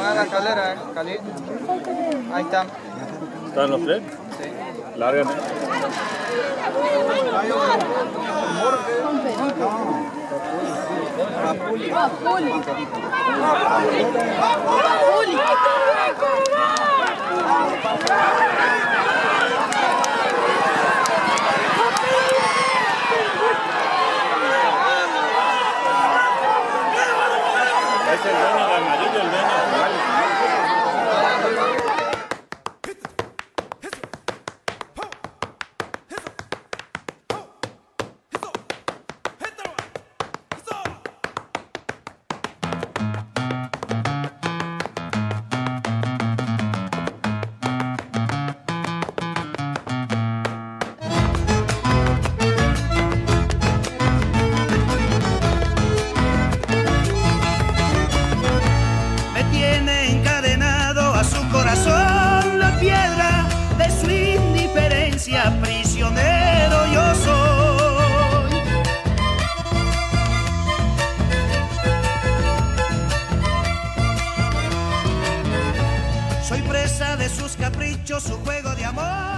la escalera, eh, Cali. Ahí está. ¿Están los tres? Sí. Lárgate. El البنا معدود البنا encadenado a su corazón la piedra de su indiferencia, prisionero yo soy. Soy presa de sus caprichos, su juego de amor.